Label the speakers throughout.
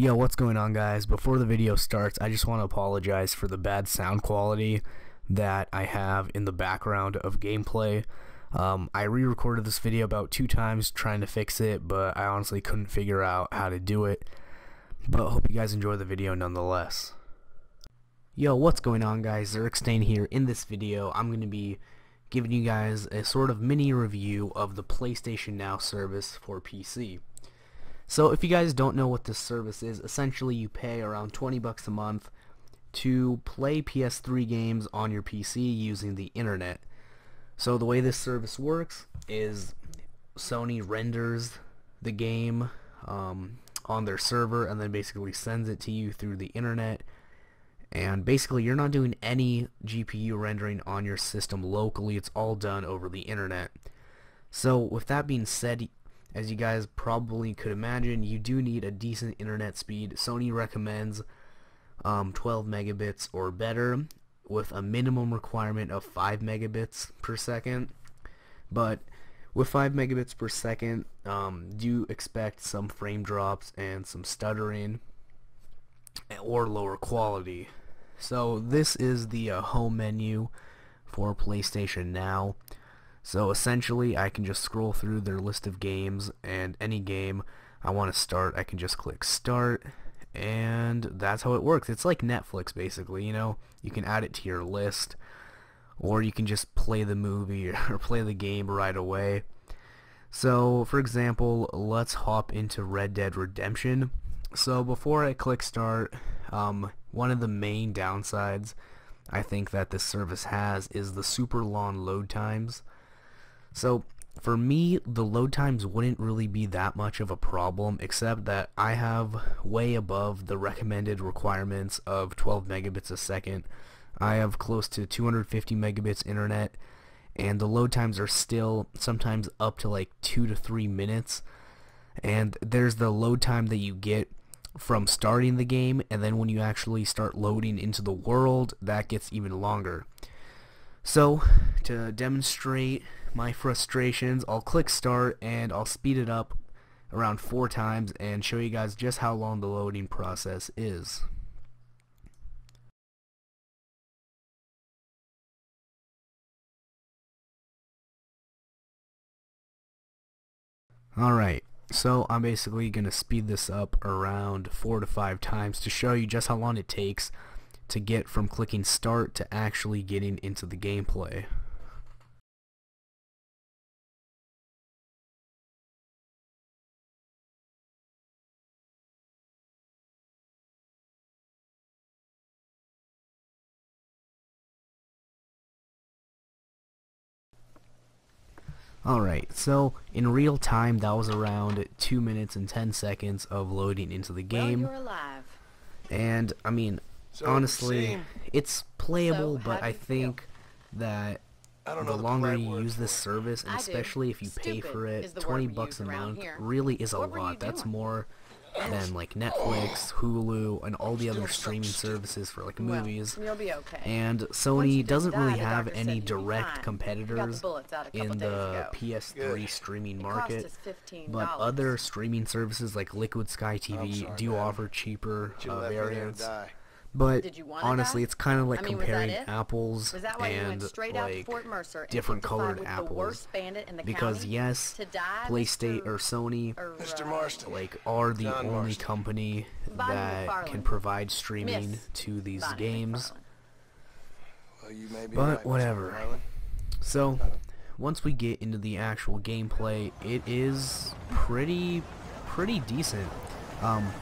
Speaker 1: Yo, what's going on guys? Before the video starts, I just want to apologize for the bad sound quality that I have in the background of gameplay. Um, I re-recorded this video about two times trying to fix it, but I honestly couldn't figure out how to do it. But hope you guys enjoy the video nonetheless. Yo, what's going on guys? Zerkstain here. In this video, I'm going to be giving you guys a sort of mini review of the PlayStation Now service for PC. So if you guys don't know what this service is, essentially you pay around 20 bucks a month to play PS3 games on your PC using the internet. So the way this service works is Sony renders the game um, on their server and then basically sends it to you through the internet. And basically you're not doing any GPU rendering on your system locally. It's all done over the internet. So with that being said as you guys probably could imagine, you do need a decent internet speed. Sony recommends um, 12 megabits or better with a minimum requirement of 5 megabits per second. But with 5 megabits per second, um, do expect some frame drops and some stuttering or lower quality. So this is the uh, home menu for PlayStation Now. So essentially I can just scroll through their list of games and any game I want to start I can just click start and that's how it works. It's like Netflix basically, you know. You can add it to your list or you can just play the movie or play the game right away. So for example, let's hop into Red Dead Redemption. So before I click start, um, one of the main downsides I think that this service has is the super long load times. So for me, the load times wouldn't really be that much of a problem, except that I have way above the recommended requirements of 12 megabits a second. I have close to 250 megabits internet, and the load times are still sometimes up to like 2 to 3 minutes. And there's the load time that you get from starting the game, and then when you actually start loading into the world, that gets even longer. So, to demonstrate my frustrations, I'll click start and I'll speed it up around four times and show you guys just how long the loading process is. Alright, so I'm basically going to speed this up around four to five times to show you just how long it takes to get from clicking start to actually getting into the gameplay. Alright, so in real time that was around 2 minutes and 10 seconds of loading into the game.
Speaker 2: Well,
Speaker 1: and I mean, so, honestly, it's playable, so but I think feel? that the, the longer you use this service, and especially if you Stupid pay for it, 20 bucks a month here. really is a lot. That's more than like Netflix, Hulu, and all the other streaming services for like movies.
Speaker 2: Well, okay.
Speaker 1: And Sony doesn't really have any direct competitors in the PS3 Good. streaming market, but other streaming services like Liquid Sky TV sorry, do man. offer cheaper uh, variants. But honestly, it's kind of like I mean, comparing apples and like different colored apples. because yes, PlayStation or Sony or, uh, like are the John only Marston. company that can provide streaming Miss to these Bonnie games. Well, but right, whatever. So, once we get into the actual gameplay, it is pretty pretty decent. Um,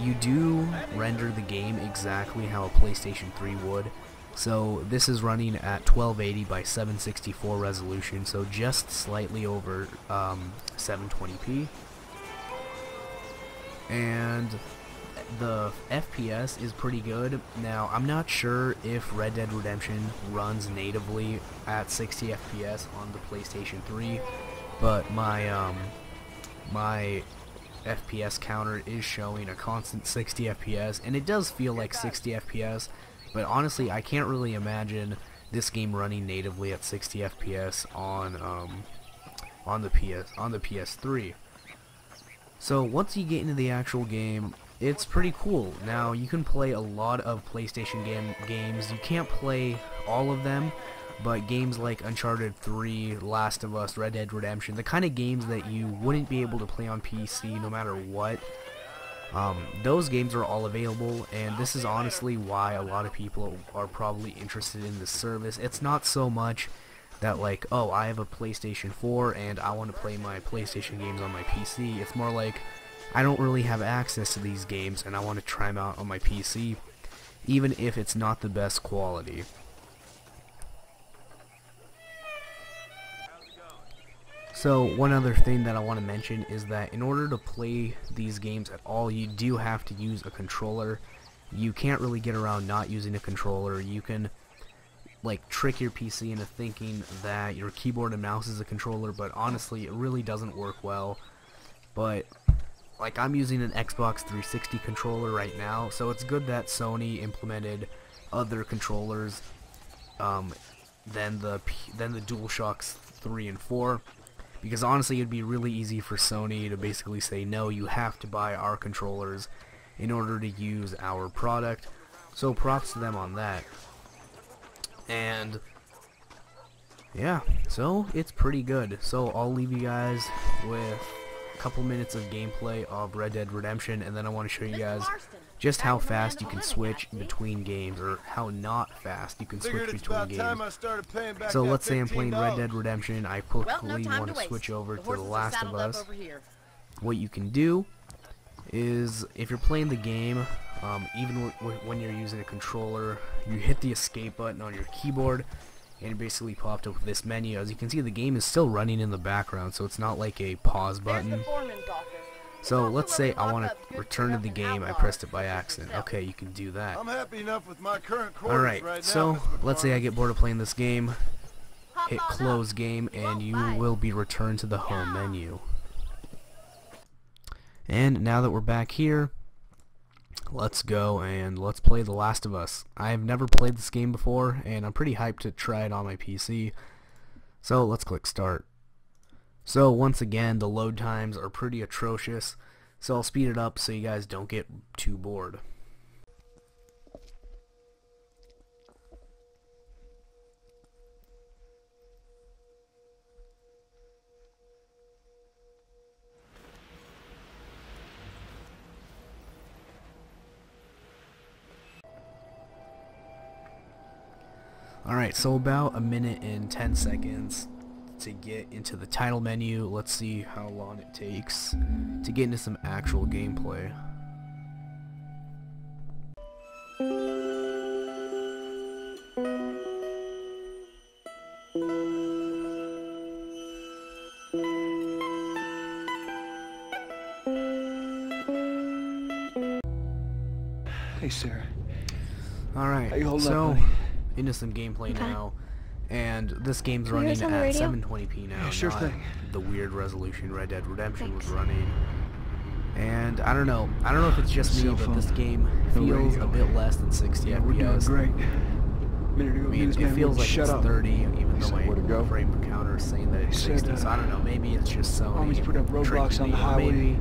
Speaker 1: you do render the game exactly how a PlayStation 3 would. So this is running at 1280 by 764 resolution, so just slightly over um, 720p. And the FPS is pretty good. Now, I'm not sure if Red Dead Redemption runs natively at 60 FPS on the PlayStation 3, but my um, my FPS counter is showing a constant 60 FPS, and it does feel like 60 FPS, but honestly, I can't really imagine this game running natively at 60 FPS on um, on the PS on the PS3. So once you get into the actual game, it's pretty cool. Now, you can play a lot of PlayStation game games. You can't play all of them, but games like Uncharted 3, Last of Us, Red Dead Redemption, the kind of games that you wouldn't be able to play on PC no matter what, um, those games are all available, and this is honestly why a lot of people are probably interested in this service. It's not so much that like, oh, I have a PlayStation 4 and I want to play my PlayStation games on my PC. It's more like, I don't really have access to these games and I want to try them out on my PC, even if it's not the best quality. So one other thing that I want to mention is that in order to play these games at all, you do have to use a controller. You can't really get around not using a controller. You can like trick your PC into thinking that your keyboard and mouse is a controller, but honestly, it really doesn't work well. But like I'm using an Xbox 360 controller right now, so it's good that Sony implemented other controllers um, than the than the DualShocks 3 and 4 because honestly it'd be really easy for Sony to basically say no you have to buy our controllers in order to use our product. So props to them on that. And yeah so it's pretty good. So I'll leave you guys with a couple minutes of gameplay of Red Dead Redemption and then I want to show you guys just how fast you can switch between games, or how not fast you can switch between games. So let's say I'm playing Red Dead Redemption, I quickly well, want to switch over the to The Last of Us. What you can do is, if you're playing the game, um, even when you're using a controller, you hit the escape button on your keyboard, and it basically popped up with this menu. As you can see, the game is still running in the background, so it's not like a pause button. So let's say I want to return to the game. I pressed it by accident. Okay, you can do that. I'm happy enough with my current Alright, right so let's say I get bored of playing this game. Hit close game and you will be returned to the home menu. And now that we're back here, let's go and let's play The Last of Us. I've never played this game before and I'm pretty hyped to try it on my PC. So let's click start. So once again, the load times are pretty atrocious, so I'll speed it up so you guys don't get too bored. Alright, so about a minute and 10 seconds to get into the title menu. Let's see how long it takes to get into some actual gameplay.
Speaker 2: Hey, Sarah.
Speaker 1: Alright, so into some gameplay okay. now and this game's running at 720p now.
Speaker 2: Yeah, sure thing.
Speaker 1: The weird resolution Red Dead Redemption Thanks. was running. And I don't know. I don't know if it's just me, but this game feels a bit less than 60
Speaker 2: yeah,
Speaker 1: FPS.
Speaker 2: We're doing great. Minute ago,
Speaker 1: I mean, it feels like it's up. 30, even though my frame counter is saying that it's 60. So I uh, don't know. Maybe it's just Sony.
Speaker 2: Always put up roadblocks on the highway. Maybe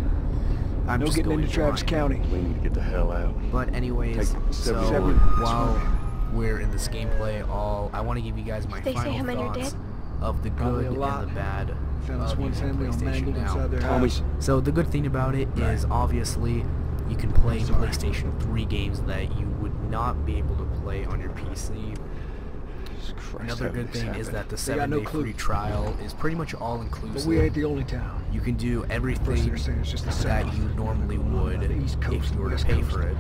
Speaker 2: I'm no just getting into Travis County.
Speaker 3: We need to get the hell out.
Speaker 1: But anyways, so while we're in this gameplay all I want to give you guys my they final thoughts of the good and the bad
Speaker 2: Found this one family all mangled inside their house.
Speaker 1: So the good thing about it right. is obviously you can play PlayStation 3 games that you would not be able to play on your PC. Another good thing is that the seven no day clue. free trial is pretty much all inclusive.
Speaker 2: But we ain't the only town.
Speaker 1: You can do everything that you normally would if you were to pay for it.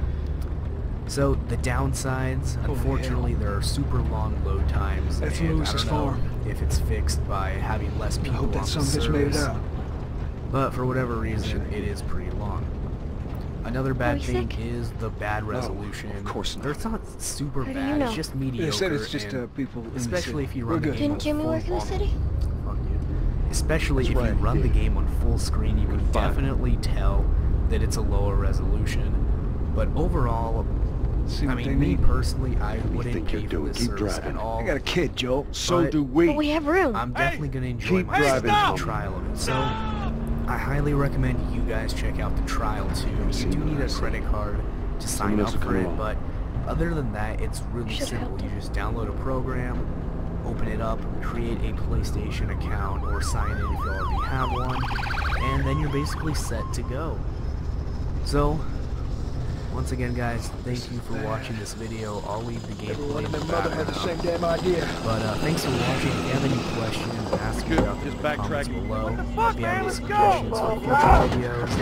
Speaker 1: So the downsides, oh, unfortunately, there are super long load times.
Speaker 2: That's and Lewis's farm.
Speaker 1: If it's fixed by having less people I hope that on the service. made it out. But for whatever reason, it is pretty long. Another bad thing sick? is the bad resolution.
Speaker 2: No, of course not.
Speaker 1: It's not super bad. You know? It's just mediocre.
Speaker 2: They said it's just uh, people
Speaker 1: Especially if you run
Speaker 4: the game
Speaker 1: Didn't
Speaker 4: Jimmy work in the city?
Speaker 1: Fuck you. Especially That's if right. you run the game on full screen, you can definitely tell that it's a lower resolution. But overall, See I mean, me need. personally, I wouldn't pay for this Keep service driving. at all.
Speaker 2: I got a kid, Joel. So do we.
Speaker 4: But we have room.
Speaker 1: I'm definitely hey, going to enjoy my driving. trial of it. So, I highly recommend you guys check out the trial too. You do need a credit card to sign up for it, but other than that, it's really simple. You just download a program, open it up, create a PlayStation account or sign in if you already have one, and then you're basically set to go. So, once again guys, thank you for watching this video. I'll leave the gameplay in the
Speaker 2: mother had the same damn idea.
Speaker 1: But uh, thanks for watching. If you have any questions, ask me about Just the comments below. What the fuck, if you have any suggestions for future videos,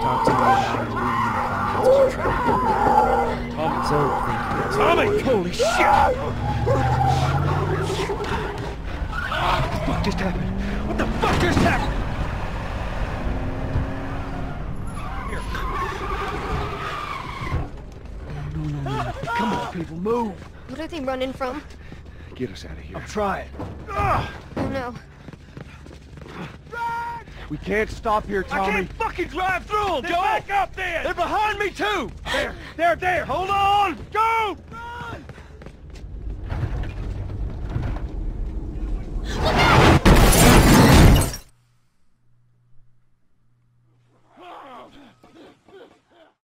Speaker 1: talk to me about it, leave in the comments. I'll try to do it. So, thank you guys.
Speaker 2: Tommy! Holy shit! What the fuck just happened? What the fuck just happened? Come on, people, move!
Speaker 3: What are they running from?
Speaker 2: Get us out of here. I'm trying.
Speaker 3: Oh no.
Speaker 2: We can't stop here, Tommy. I can't fucking drive through them, Joel! back up there! They're behind me, too! There, there, there! Hold on! Go!